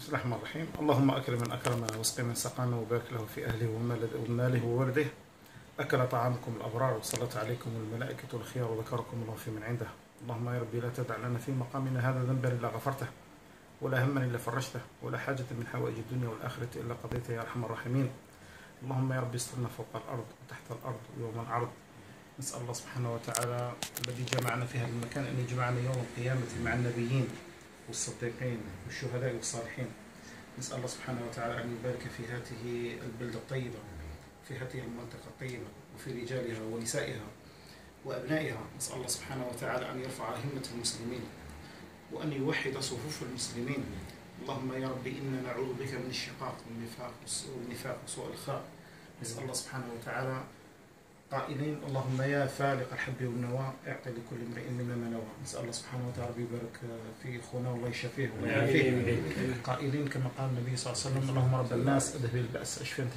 بسم الله الرحمن الرحيم. اللهم أكرم من أكرمنا واسق من سقانا وبارك له في أهله ومال- وماله وولده. أكل طعامكم الأبرار وصلت عليكم الملائكة الخيار وذكركم الله في من عنده. اللهم يا ربي لا تدع لنا في مقامنا هذا ذنبا إلا غفرته ولا هما إلا فرجته ولا حاجة من حوائج الدنيا والآخرة إلا قضيتها يا أرحم الراحمين. اللهم يا ربي استرنا فوق الأرض وتحت الأرض ويوم العرض. نسأل الله سبحانه وتعالى الذي جمعنا في هذا المكان أن يجمعنا يوم القيامة مع النبيين. والصديقين والشهداء والصالحين. نسأل الله سبحانه وتعالى أن يبارك في هذه البلدة الطيبة في هذه المنطقة الطيبة وفي رجالها ونسائها وأبنائها. نسأل الله سبحانه وتعالى أن يرفع همة المسلمين وأن يوحد صفوف المسلمين. اللهم يا ربي إنا نعوذ بك من الشقاق والنفاق والنفاق وسوء الخاء نسأل الله سبحانه وتعالى قائلين اللهم يا فالق الحب والنوى اعطي لكل امرئ منا ما نوى. نسأل الله سبحانه وتعالى يبارك في اخونا والله يشفيه ويعافيه قائلين كما قال النبي صلى الله عليه وسلم اللهم رب الناس اذهب البأس أشفي أنت